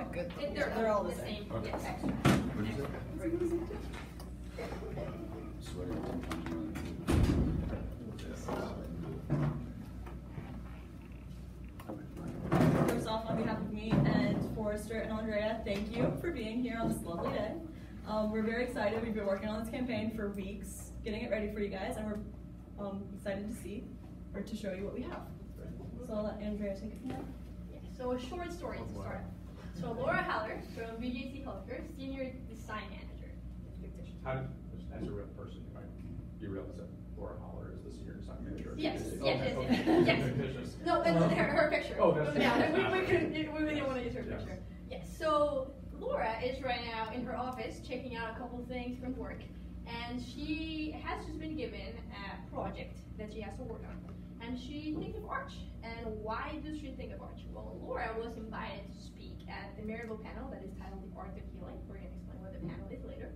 a good. It- They're, They're all the the same. same, Okay. yes. What is it? Sweater sometimes First off, on behalf of me and Forrester and Andrea, thank you for being here on this lovely day. Um, we're very excited. We've been working on this campaign for weeks, getting it ready for you guys, and we're um, excited to see or to show you what we have. So I'll let Andrea take it from there. Yeah, So a short story to start. So Laura Haller from BJC Healthcare, Senior Design Manager. How did, as a real person, you might, you realize that Laura Holler is the senior design manager? of Yes, yes, yes, okay. yes, It's just- No, that's her, her picture. Oh, that's- Yeah, we, we couldn't, we didn't want to use her Yes. picture. Yes, so Laura is right now in her office checking out a couple things from work. And she has just been given a project that she has to work on. And she thinks of Arch. And why does she think of Arch? Well, Laura was invited to speak at the Maryville panel that is titled The Art of Healing. We're going to explain what the panel is later.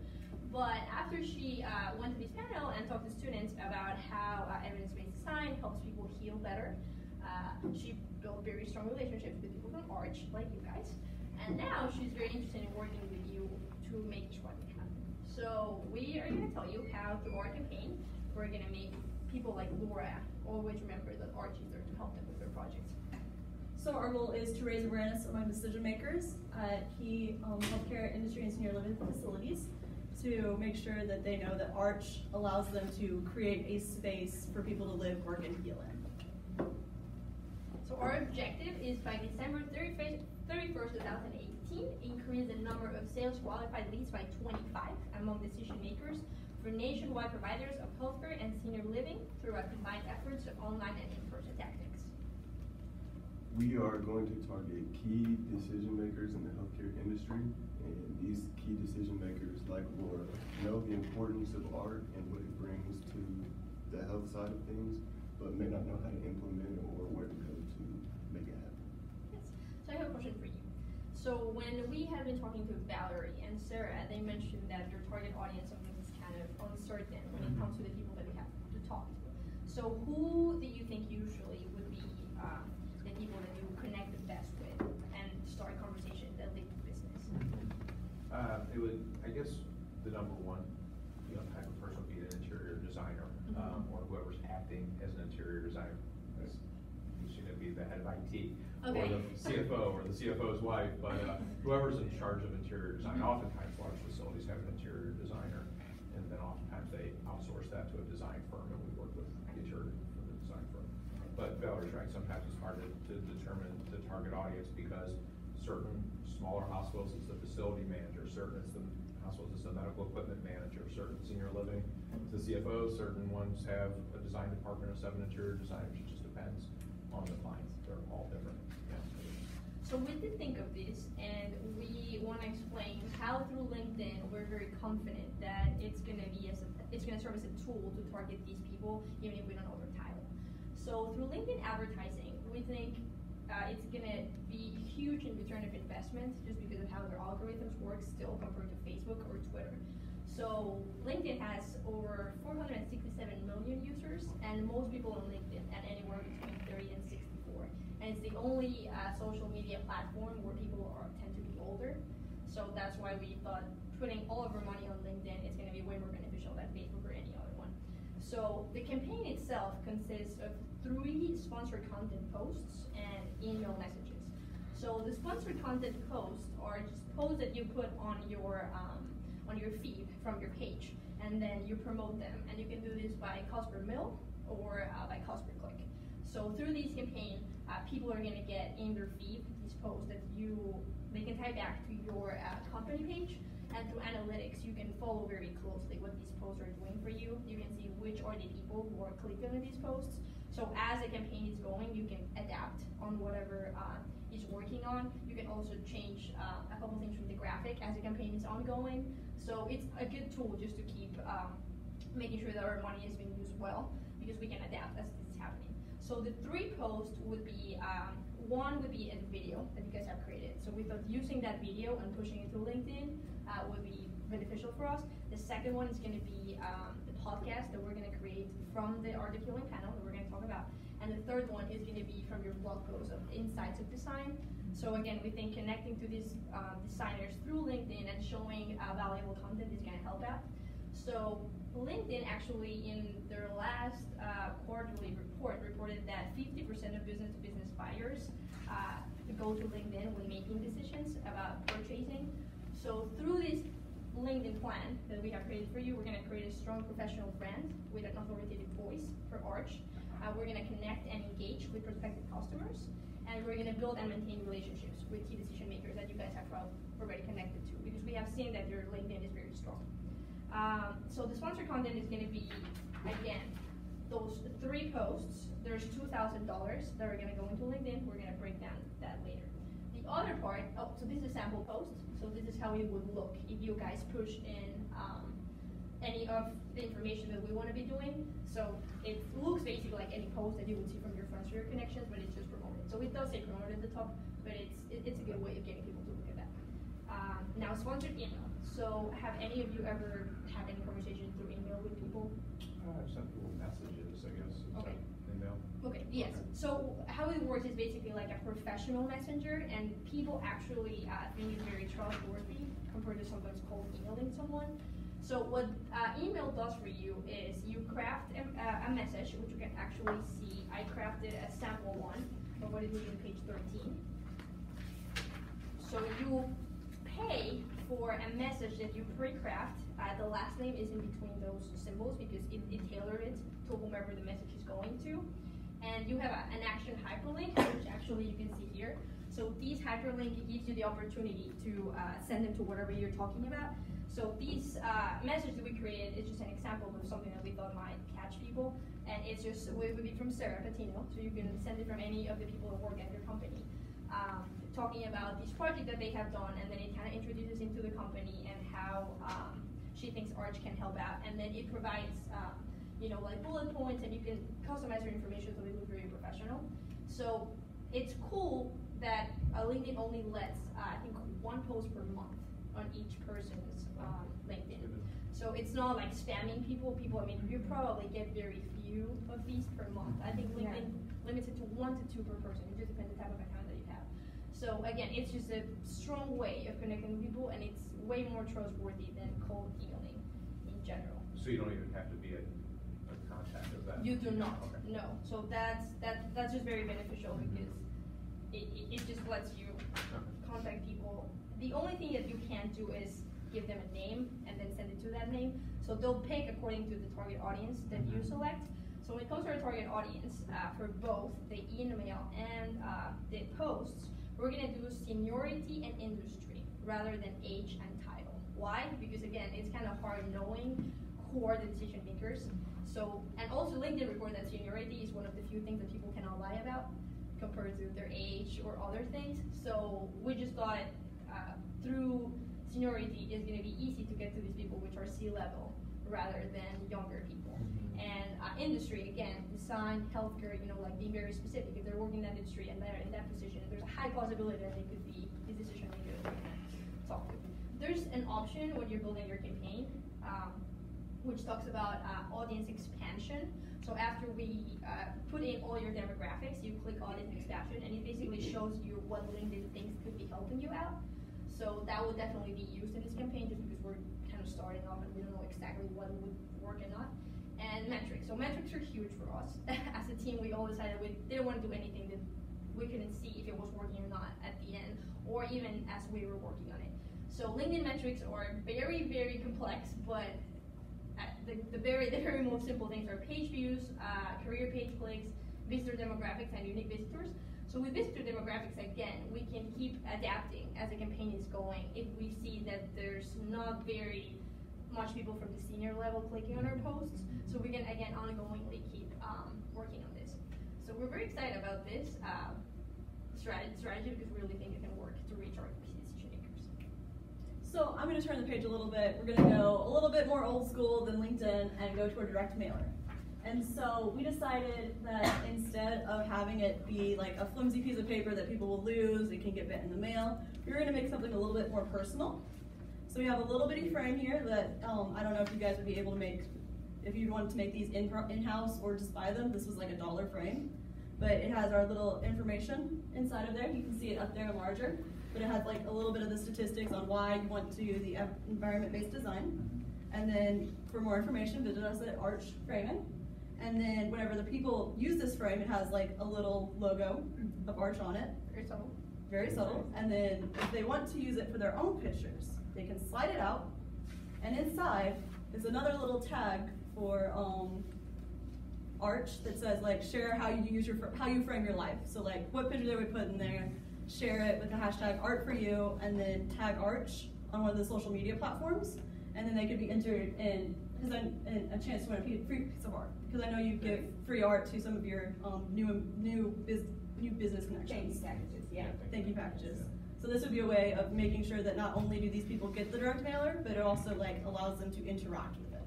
But after she uh, went to this panel and talked to students about how uh, evidence-based design helps people heal better, uh, she built very strong relationships with people from Arch, like you guys. And now she's very interested in working with you to make project happen. So we are going to tell you how through our campaign, we're going to make people like Laura always remember that Arch is there to help them with their projects. So our goal is to raise awareness among decision makers at key um, healthcare industry and senior living facilities to make sure that they know that Arch allows them to create a space for people to live, work, and heal in. So our objective is by December 31st, 2018, increase the number of sales qualified leads by 25 among decision makers for nationwide providers of healthcare and senior living through our combined efforts of online and in-person tactics. We are going to target key decision makers in the healthcare industry, and these key decision makers, like Laura, know the importance of art and what it brings to the health side of things, but may not know how to implement it or where to go to make it happen. Yes. So I have a question for you. So when we have been talking to Valerie and Sarah, they mentioned that their target audience sometimes is kind of uncertain when it comes to the people that we have to talk to. So who do you think usually would be um, the people that you connect the best with and start a conversation that lead to business? Uh, it would, I guess, the number one, you know, type of person would be an interior designer, um, or whoever's acting as an interior designer. That's usually gonna be the head of IT, or the CFO, or the CFO's wife, but, uh, whoever's in charge of interior design. Oftentimes, large facilities have an interior designer, and then oftentimes they outsource that to a design firm, and we work with the interior for the design firm. But Valerie's right, sometimes it's hard to, to determine the target audience because certain smaller hospitals, it's the facility manager, certain it's the hospitals, it's the medical equipment manager, certain senior living, it's the CFO, certain ones have a design department of seven interior designers, it just depends on the clients, they're all different. So we did think of this, and we want to explain how through LinkedIn we're very confident that it's going to be as a, it's going to serve as a tool to target these people, even if we don't know title. So through LinkedIn advertising, we think uh, it's going to be huge in return of investment, just because of how their algorithms work still compared to Facebook or Twitter. So LinkedIn has over 467 million users, and most people on LinkedIn at anywhere between 30 and 64. And it's the only uh, social media platform where people are tend to be older. So that's why we thought putting all of our money on LinkedIn is going to be way more beneficial than Facebook or any other one. So the campaign itself consists of three sponsored content posts and email messages. So the sponsored content posts are just posts that you put on your um, on your feed from your page, and then you promote them. And you can do this by cost per mil or uh, by cost per click. So through this campaign, uh, people are gonna get in their feed these posts that you they can tie back to your uh, company page, and through analytics, you can follow very closely what these posts are doing for you. You can see which are the people who are clicking on these posts. So as the campaign is going, you can adapt on whatever uh, is working on. You can also change uh, a couple things from the graphic as the campaign is ongoing. So it's a good tool just to keep um, making sure that our money is being used well because we can adapt as. So the three posts would be um, one would be a video that you guys have created. So we thought using that video and pushing it to LinkedIn uh, would be beneficial for us. The second one is going to be um, the podcast that we're going to create from the Art panel that we're going to talk about. And the third one is gonna be from your blog post of insights of design. So again, we think connecting to these um, designers through LinkedIn and showing uh, valuable content is gonna help out. So LinkedIn actually in their last uh, quarterly report reported that 50% of business-to-business buyers uh, go to LinkedIn when making decisions about purchasing. So through this LinkedIn plan that we have created for you, we're gonna create a strong professional brand with an authoritative voice for Arch. Uh, we're gonna connect and engage with prospective customers, and we're gonna build and maintain relationships with key decision makers that you guys have probably already connected to, because we have seen that your LinkedIn is very strong. Um, so the sponsored content is gonna be, again, those three posts, there's two thousand dollars that are gonna go into LinkedIn, we're gonna break down that later. The other part, oh, so this is a sample post, so this is how it would look if you guys push in, um, any of the information that we wanna be doing. So it looks basically like any post that you would see from your friends or your connections, but it's just promoted. So it does say promoted at the top, but it's, it, it's a good way of getting people to look at that. Um, now sponsored email. So have any of you ever had any conversation through email with people? Uh, I've sent people messages, I guess, Okay. email. Okay, yes. Okay. So how it works is basically like a professional messenger, and people actually uh, think it's very trustworthy compared to sometimes cold emailing someone. So what uh, email does for you is you craft a, a message, which you can actually see. I crafted a sample one of what it is on page 13. So you pay for a message that you pre-craft. Uh, the last name is in between those symbols because it, it tailored it to whomever the message is going to. And you have a, an action hyperlink, which actually you can see here. So these hyperlink gives you the opportunity to uh, send them to whatever you're talking about. So these uh, messages that we created is just an example of something that we thought might catch people. And it's just, it would be from Sarah Patino, so you can send it from any of the people that work at your company. Um, talking about this project that they have done, and then it kind of introduces into the company and how um, she thinks Arch can help out. And then it provides, um, you know, like bullet points, and you can customize your information so they look very professional. So it's cool that uh, LinkedIn only lets, uh, I think, one post per month on each person's um, LinkedIn. So it's not like spamming people. People, I mean, you probably get very few of these per month. I think Yeah. LinkedIn limits it to one to two per person. It just depends the type of account that you have. So again, it's just a strong way of connecting with people, and it's way more trustworthy than cold emailing in general. So you don't even have to be a, a contact of that? You do not, Okay. no. So that's, that, that's just very beneficial because it, it, it just lets you contact people. The only thing that you can't do is give them a name and then send it to that name. So they'll pick according to the target audience that you Mhm. select. So when it comes to our target audience, uh, for both the email and uh, the posts, we're gonna do seniority and industry rather than age and title. Why? Because again, it's kind of hard knowing who are the decision makers. So, and also LinkedIn report that seniority is one of the few things that people cannot lie about compared to their age or other things. So we just thought uh, through seniority is going to be easy to get to these people which are C-level rather than younger people. Mhm. And uh, industry, again, design, healthcare, you know, like being very specific. If they're working in that industry and they're in that position, there's a high possibility that they could be the decision maker that we're to talk to. There's an option when you're building your campaign, um, which talks about uh, audience expansion. So after we uh, put in all your demographics, you click audience expansion, and it basically shows you what LinkedIn thinks could be helping you out. So that will definitely be used in this campaign, just because we're starting off and we don't know exactly what would work and not. And metrics. So metrics are huge for us. As a team, we all decided we didn't want to do anything that we couldn't see if it was working or not at the end, or even as we were working on it. So LinkedIn metrics are very, very complex, but uh, the, the very, the very most simple things are page views, uh, career page clicks, visitor demographics, and unique visitors. So with visitor demographics, again, we can keep adapting as the campaign is going. If we see that there's not very much people from the senior level clicking on our posts, so we can again ongoingly keep um, working on this. So we're very excited about this uh, strategy, because we really think it can work to reach our decision makers. So I'm gonna turn the page a little bit. We're gonna go a little bit more old school than LinkedIn and go to a direct mailer. And so we decided that instead of having it be like a flimsy piece of paper that people will lose, it can get bent in the mail, we're gonna make something a little bit more personal. So we have a little bitty frame here that, um, I don't know if you guys would be able to make, if you wanted to make these in, in-house or just buy them, this was like a dollar frame. But it has our little information inside of there. You can see it up there larger. But it has like a little bit of the statistics on why you want to do the environment-based design. And then for more information, visit us at Arch Framing. And then whenever the people use this frame, it has like a little logo of Arch on it Very subtle. very subtle. And then if they want to use it for their own pictures, they can slide it out. And inside is another little tag for um, Arch that says like share how you use your how you frame your life. So like what picture they would put in there, share it with the hashtag Art for You, and then tag Arch on one of the social media platforms, and then they could be entered in in a chance to win a free piece of art. Because I know you give free art to some of your um, new new biz, new business connections. Thank packages, yeah. Thank you packages. So this would be a way of making sure that not only do these people get the direct mailer, but it also like allows them to interact with it.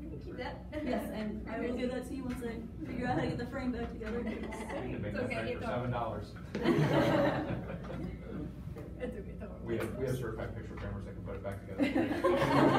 You can keep that. Yes, and I will give that to you once I figure out how to get the frame back together. You can It's okay, for seven dollars. It's okay, don't worry. We have, we have certified picture framers that can put it back together.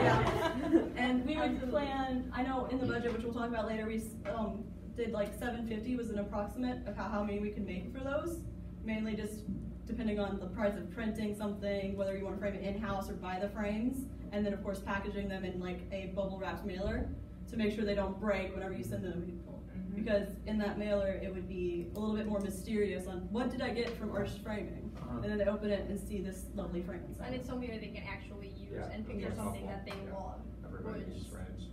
Yeah, and we would Absolutely. plan, I know in the budget, which we'll talk about later, we, s- um, did like seven fifty was an approximate of how, how many we could make for those. Mainly just depending on the price of printing something, whether you wanna frame it in-house or buy the frames. And then of course packaging them in like a bubble wrapped mailer to make sure they don't break whenever you send them to people. Because in that mailer, it would be a little bit more mysterious on what did I get from Arch Framing? Uh-huh. And then they open it and see this lovely frame inside. And it's something that they can actually use Yeah, and picture that's something helpful. that they Yeah. love. Everybody which- needs frames.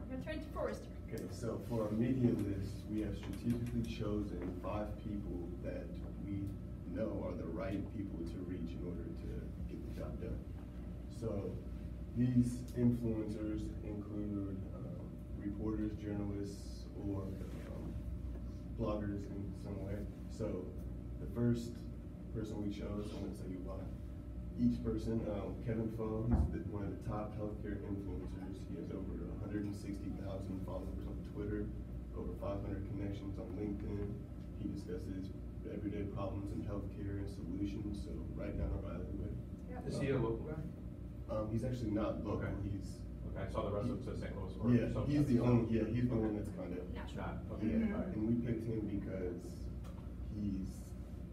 I'm gonna turn to Forrester. Okay, so for our media list, we have strategically chosen five people that we know are the right people to reach in order to get the job done. So these influencers include reporters, journalists, or um, bloggers in some way. So the first person we chose, I'm gonna tell you why. Each person, um, Kevin Pho, he's the, one of the top healthcare influencers. He has over 160,000 followers on Twitter, over 500 connections on LinkedIn. He discusses everyday problems in healthcare and solutions, so right down our alleyway. Is he a local guy? Um, he's actually not local. Okay. He's Okay, I saw the rest of it said St. Louis. or yeah, something. he's the only yeah he's the one that's kind of National. Not, okay, yeah, all right. and we picked him because he's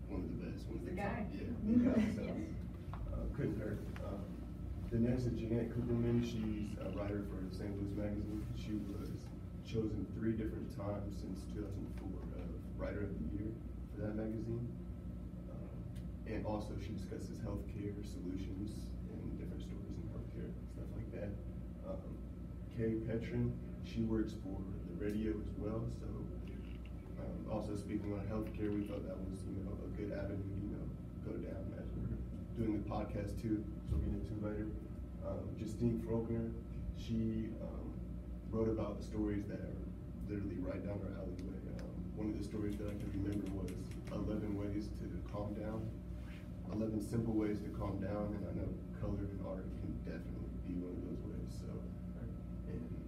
one of the best. One of the The top, guy. yeah, the guy. So Yes. uh, couldn't hurt. Um, the next is Jeannette Cooperman. She's a writer for St. Louis Magazine. She was chosen three different times since 2004 uh, Writer of the Year for that magazine. Um, and also, she discusses healthcare solutions and different stories in healthcare, stuff like that. Kay Petrin, she works for the radio as well, so um, also speaking on healthcare, we thought that was, you know, a good avenue, you know, go down as we're doing the podcast too, So we'll get into later. Um, Justine Faulkner, she um, wrote about the stories that are literally right down our alleyway. Um, one of the stories that I can remember was 11 ways to calm down, 11 simple ways to calm down, and I know color and art can definitely be one of those ways. So,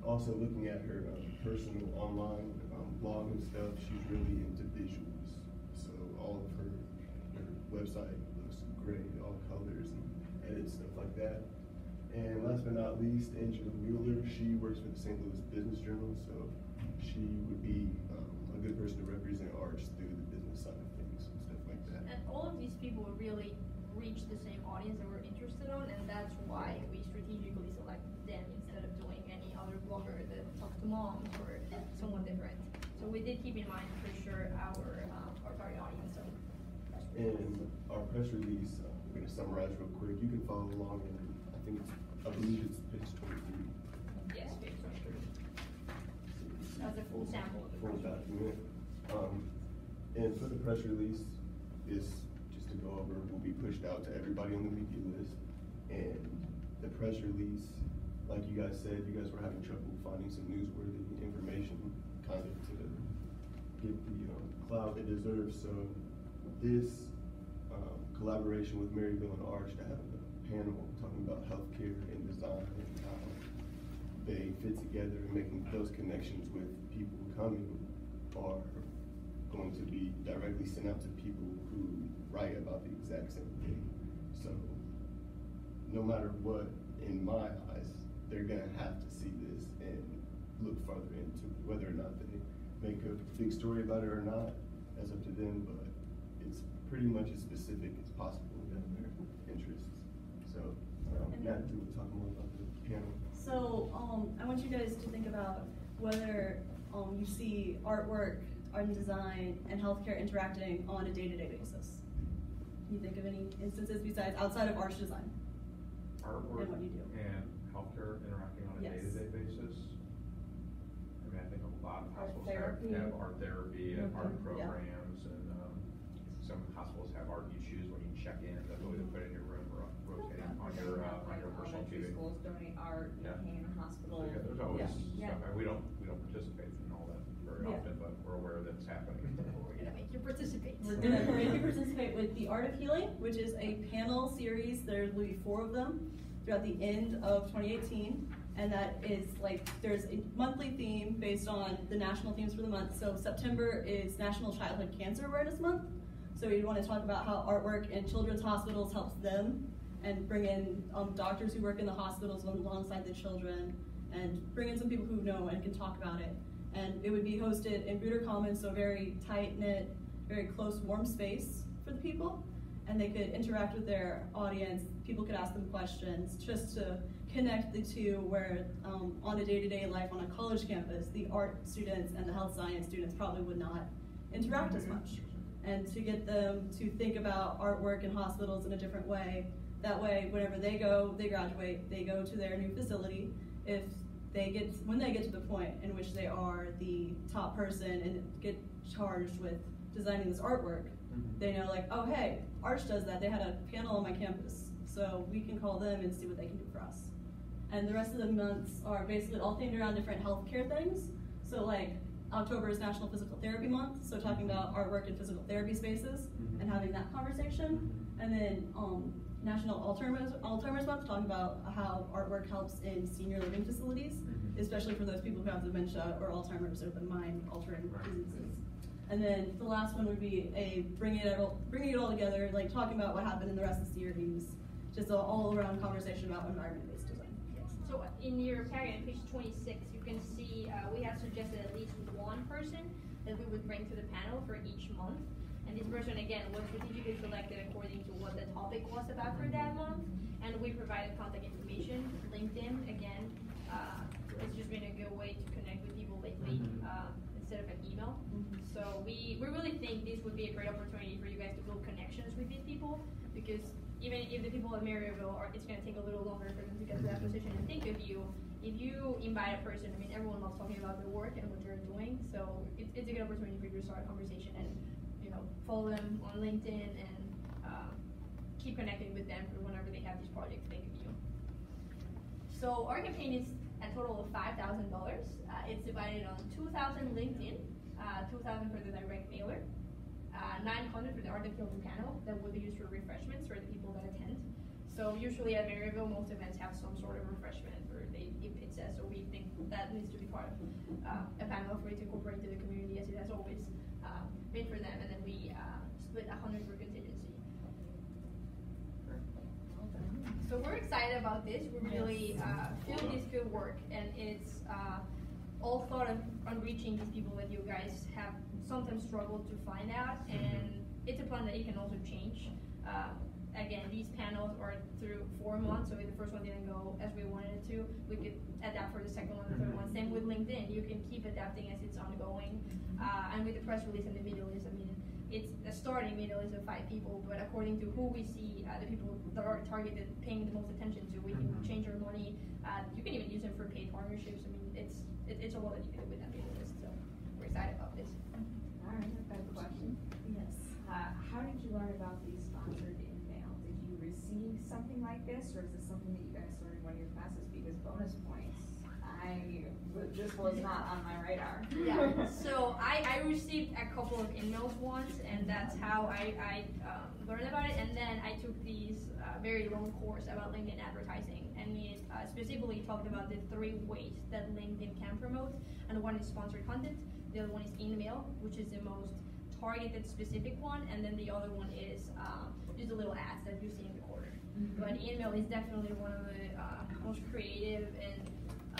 also looking at her um, personal online um, blog and stuff, she's really into visuals. So all of her, her website looks great, all colors and edits, stuff like that. And last but not least, Angela Mueller, she works for the St. Louis Business Journal, so she would be um, a good person to represent arts through the business side of things and stuff like that. And all of these people really reach the same audience that we're interested on, and that's why we strategically selected them instead of doing any other blogger that talks to moms or someone different. So we did keep in mind for sure our uh, our target audience. So And our press release, uh, we're gonna summarize real quick, you can follow along and I think it's, I believe it's page twenty-three. yes, page 23. That's a full sample of the Full document. Um, and for the press release, this, just to go over, will be pushed out to everybody on the media list. And the press release, like you guys said, you guys were having trouble finding some newsworthy information, kind of to get the, um, clout it deserves, so this, um, collaboration with Maryville and Arch to have a panel talking about healthcare and design and how they fit together and making those connections with people coming are going to be directly sent out to people who write about the exact same thing. So, no matter what, in my eyes, they're gonna have to see this and look further into it, whether or not they make a big story about it or not, that's up to them, but it's pretty much as specific as possible with their interests. So, um, Matt, do you want to talk more about the panel? So, um, I want you guys to think about whether, um, you see artwork, art and design, and healthcare interacting on a day-to-day basis. Can you think of any instances besides, outside of arch design? Artwork And what you do. and healthcare interacting on a Yes. day-to-day basis. I mean, I think a lot of Art hospitals have, therapy. have art therapy and art Mhm. Yeah. programs and, um, some hospitals have art you choose when you check in, that way to put in your room, ro- rotate on your, uh, on your personal TV. Elementary schools donate art, Yeah. New So, Hospital. yeah, there's always Yeah. stuff, and we don't, we don't participate in all that very Yeah. often, but we're aware that it's happening. We're gonna make you participate. We're gonna make you participate with the Art of Healing, which is a panel series. There will be four of them throughout the end of 2018. And that is like, there's a monthly theme based on the national themes for the month. So September is National Childhood Cancer Awareness Month. So we want to talk about how artwork in children's hospitals helps them and bring in um, doctors who work in the hospitals alongside the children and bring in some people who know and can talk about it. And it would be hosted in Buder Commons, so very tight knit, very close, warm space for the people. And they could interact with their audience. People could ask them questions just to connect the two. Where um, on a day-to-day life on a college campus, the art students and the health science students probably would not interact as much. And to get them to think about artwork in hospitals in a different way. That way, whenever they go, they graduate, they go to their new facility. If they get when they get to the point in which they are the top person and get charged with designing this artwork, Mhm. they know like, oh hey, Arch does that. They had a panel on my campus, so we can call them and see what they can do for us. And the rest of the months are basically all themed around different healthcare things. So like October is National Physical Therapy Month, so talking about artwork in physical therapy spaces Mhm. and having that conversation. Mhm. And then um, National Alzheimer's, Alzheimer's Month, talking about how artwork helps in senior living facilities, Mhm. especially for those people who have dementia or Alzheimer's or the mind altering Right. diseases. And then the last one would be a bringing it all, bringing it all together, like talking about what happened in the rest of the series, just an all around conversation about environment based design. So in your packet, on page twenty-six, you can see, uh, we have suggested at least one person that we would bring to the panel for each month. And this person, again, was strategically selected according to what the topic was about for that month. And we provided contact information, LinkedIn, again, uh, it's just been a good way to connect with people lately, Mhm. uh, instead of an email. So we, we really think this would be a great opportunity for you guys to build connections with these people, because even if the people at Maryville are, it's gonna take a little longer for them to get to that position and think of you, if you invite a person, I mean, everyone loves talking about their work and what they're doing, so it's, it's a good opportunity for you to start a conversation and, you know, follow them on LinkedIn and, uh, keep connecting with them for whenever they have these projects, think of you. So our campaign is a total of five thousand dollars. Uh, it's divided on two thousand LinkedIn, uh, two thousand for the direct mailer, uh, nine hundred for the Art Healing panel that will be used for refreshments for the people that attend. So usually at Maryville, most events have some sort of refreshment or they give pizza, so we think that needs to be part of uh, a panel for it to incorporate to the community as it has always uh, been for them. And then we uh, split a hundred for contingency. So we're excited about this. We really uh, feel this good work, and it's uh, all thought of on reaching these people that you guys have sometimes struggled to find out, and it's a plan that you can also change. Uh, again, these panels are through four months, so if the first one didn't go as we wanted it to, we could adapt for the second one, the third one. Same with LinkedIn, you can keep adapting as it's ongoing. Uh, and with the press release and the video list, I mean, it's a starting video list of five people, but according to who we see, uh, the people that are targeted, paying the most attention to, we can Mhm. change our money. Uh, you can even use them for paid partnerships. I mean, it's it, it's a lot that you can do with that video list. So we're excited about this. All right, I've got a question. Yes. Uh, how did you learn about these sponsored email? Did you receive something like this, or is this something that you guys learned in one of your classes? Because bonus points, I this was not on my radar. Yeah. so I, I received a couple of emails once, and that's how I, I um, learned about it. And then I took these uh, very long course about LinkedIn advertising, and it uh, specifically talked about the three ways that LinkedIn can promote. And one is sponsored content. The other one is email, which is the most targeted, specific one, and then the other one is um, just the little ads that you see in the corner. But email is definitely one of the uh, most creative and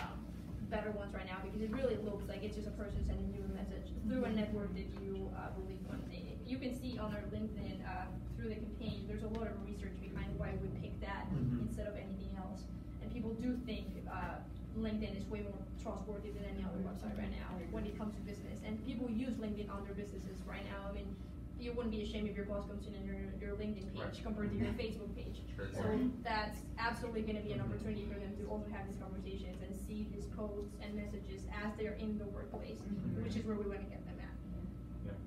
um, better ones right now because it really looks like it's just a person sending you a message through a network that you uh, believe in. You can see on our LinkedIn uh, through the campaign, there's a lot of research behind why we picked that Mhm. instead of anything else. And people do think uh, LinkedIn is way more trustworthy than any other website right now when it comes to business. And people use LinkedIn on their businesses right now. I mean, you wouldn't be ashamed if your boss comes in and your, your LinkedIn page Right. compared to your Facebook page. Sure. So that's absolutely gonna be an opportunity for them to also have these conversations and see these posts and messages as they're in the workplace, Mhm. which is where we wanna get them at. Yeah.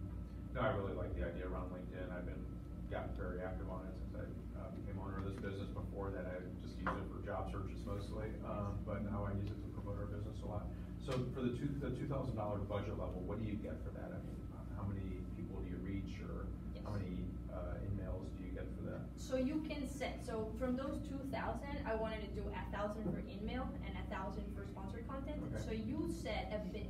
No, I really like the idea around LinkedIn. I've been, gotten very active on it since I uh, became owner of this business. Before that, I just used it for job searches mostly, um, but now I use it to promote our business a lot. So for the two, the two thousand dollar budget level, what do you get for that? I mean, how many people do you reach or how many, uh, emails do you get for that? So you can set, so from those two thousand, I wanted to do a thousand for email and a thousand for sponsored content. Okay. So you set a bid.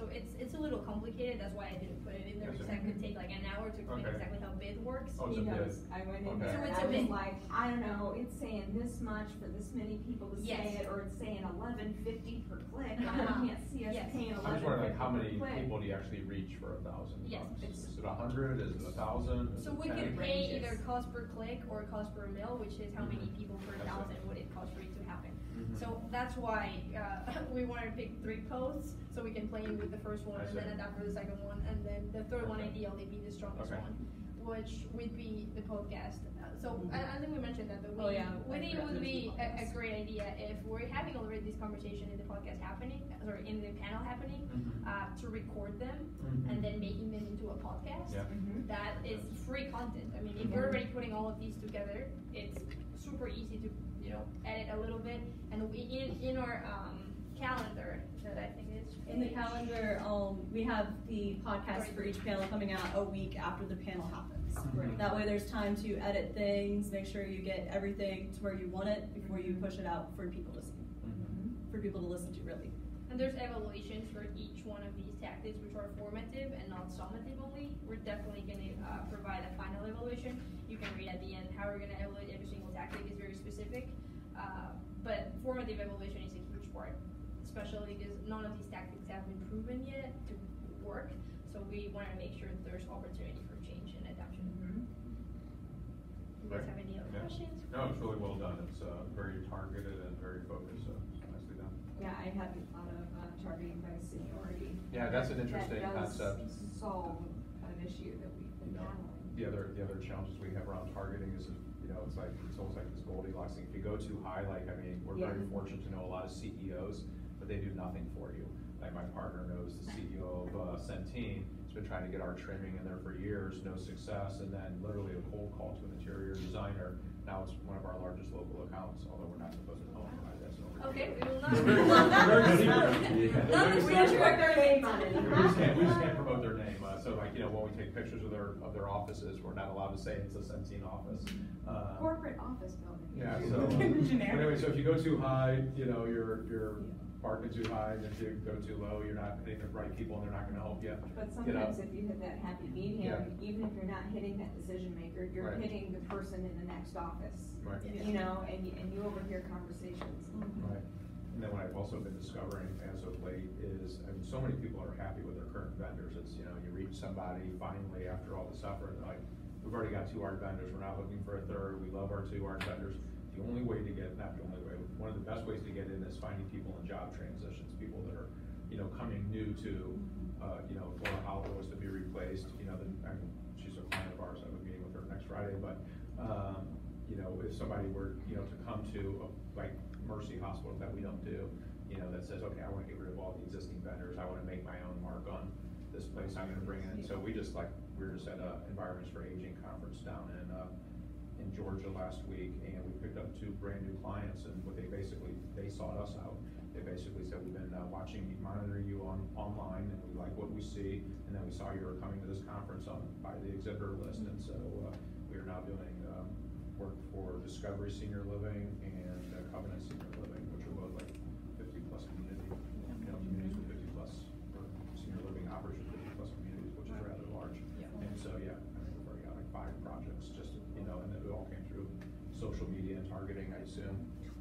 So it's, it's a little complicated, that's why I didn't put it in there, Yes, because sir. that could take like an hour to explain Okay. exactly how bid works. Oh, it's a bid. Because I went in Okay. there So and it's I a was bid. like, I don't know, it's saying this much for this many people to say Yes. it, or it's saying eleven fifty per click, Uh-huh. I can't see us Yes. paying I'm just wondering like how many people do you actually reach for a thousand Yes, bucks? Is it a hundred? Is it a thousand? So we 10? could pay ranges. either cost per click or cost per mil, which is how many Mhm. people per I see. thousand would it cost for it to happen. Mhm. So that's why, uh, we wanted to pick three posts, so we can play with the first one I and then see. adapt for the second one, and then the third one Okay. ideally be the strongest Okay. one, which would be the podcast. Uh, So, I, I think we mentioned that, but we, Oh, yeah, we think it would be a, a great idea if we're having already this conversation in the podcast happening, or in the panel happening, Mhm. uh, to record them, Mhm. and then making them into a podcast Yeah. Mhm. that is free content. I mean, if we're already putting all of these together, it's super easy to, you know, edit a little bit. And we, in, in our, um, calendar, that I think is. In the calendar, um, we have the podcast for each panel coming out a week after the panel happens. Right. That way there's time to edit things, make sure you get everything to where you want it before you push it out for people to see, Mhm. for people to listen to really. And there's evaluations for each one of these tactics, which are formative and not summative only. We're definitely gonna, uh, provide a final evaluation. You can read at the end how we're gonna evaluate every single tactic is very specific. Uh, but formative evaluation is a huge part, especially because none of these tactics have been proven yet to work. So we wanna make sure that there's opportunity for change and adaptation. Mhm. You guys have any other Yeah. questions? No, it's really well done. It's, uh, very targeted and very focused, so nicely done. Yeah, I hadn't thought of, uh, targeting by seniority. Yeah, that's an interesting concept. That does solve an issue that we've been You know, battling. The other, the other challenges we have around targeting is, you know, it's like, it's almost like this Goldilocks thing. If you go too high, like, I mean, we're very fortunate to know a lot of CEOs, but they do nothing for you. Like my partner knows the CEO of uh, Centene, has been trying to get our trimming in there for years, no success, and then literally a cold call to an interior designer. Now it's one of our largest local accounts, although we're not supposed to notify that, so. we're- Okay, we will not. We're very- we're very secretive. Yeah. Not We're that very we don't secretive. their name on it. We just can't, we just can't promote their name, uh, so like, you know, when we take pictures of their, of their offices, we're not allowed to say it's a Centene office. Uh, Corporate office building. Yeah, so, uh, but anyway, so if you go too high, you know, you're, you're barking too high, and if you go too low, you're not hitting the right people, and they're not gonna help you. But get up. sometimes if you hit that happy medium, Yeah. even if you're not hitting that decision maker, you're Right. hitting the person in the next office. Right. You know, and you, and you overhear conversations. Mm-hmm. Right. And then what I've also been discovering as of late is, I mean, so many people are happy with their current vendors. It's, you know, you reach somebody finally after all this effort, and like, we've already got two art vendors, we're not looking for a third, we love our two art vendors. The only way to get, not the only way, one of the best ways to get in is finding people in job transitions, people that are, you know, coming new to, uh, you know, Laura Hollow was to be replaced, you know, then, I mean, she's a client of ours, I have a meeting with her next Friday, but, um, you know, if somebody were, you know, to come to, a, like Mercy Hospital that we don't do, you know, that says, okay, I wanna get rid of all the existing vendors, I wanna make my own mark on this place I'm gonna bring in, so we just like, we were just at a Environments for Aging conference down in, uh, in Georgia last week, and we picked up two brand new clients, and what they basically, they sought us out. They basically said, we've been uh, watching, monitoring you on, online, and we like what we see, and then we saw you were coming to this conference on, by the exhibitor list, and so, uh, we are now doing, um, work for Discovery Senior Living and uh, Covenant Senior Living, which are both like fifty plus community, you know, communities with fifty plus, or senior living offers with fifty plus communities, which is rather large. And so, yeah, I mean, we've already got like five projects, just, you know, and it all came through social media and targeting, I assume.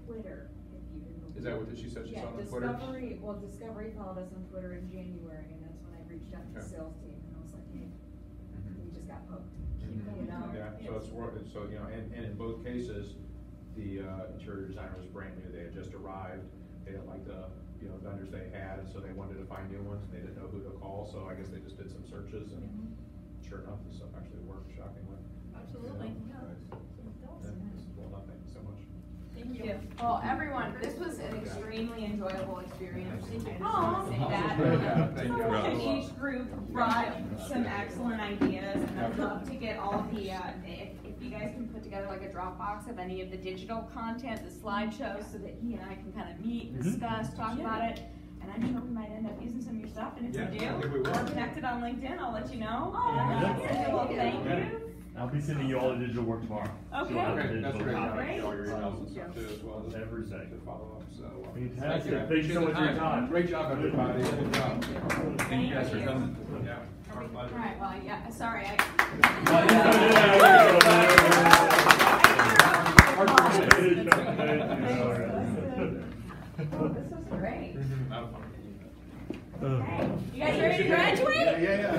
Twitter, if you can. Is that what she said she Yeah, saw on Twitter? Discovery, well, Discovery followed us on Twitter in January, and that's when I reached out to the Okay. sales team, and I was like, hey, Mhm. we just got hooked. Mhm. You know? Yeah, so it's, wor- so, you know, and, and in both cases, the, uh, interior designer was brand new, they had just arrived, they didn't like the, you know, vendors they had, so they wanted to find new ones, and they didn't know who to call, so I guess they just did some searches, and sure enough, this stuff actually worked shockingly. Absolutely, yeah. Yeah, Well, nothing, so much. Thank you. Well, everyone, this was an extremely enjoyable experience. I just Aw. want to say that. Thank you. And each group brought some excellent ideas, and I'd love to get all of the, uh, if, if you guys can put together like a Dropbox of any of the digital content, the slideshows, so that he and I can kind of meet, Mhm. discuss, talk about it. And I'm sure we might end up using some of your stuff, and if Yeah, we I we do, we're connected on LinkedIn, I'll let you know. Oh, And, yeah. Well, thank Yeah. you. I'll be sending you all the digital work tomorrow. So Okay. you'll Okay, that's digital great, copy. All your emails and stuff too, as well. to- Every second. To follow up, so. uh, Fantastic. you. Thank you so much for your time. Great job, everybody, good job. Thank you guys for coming. Yeah, our pleasure. All right, well, yeah, sorry, I. Oh, this was great. That was fun. You guys ready to graduate? Yeah, yeah, yeah.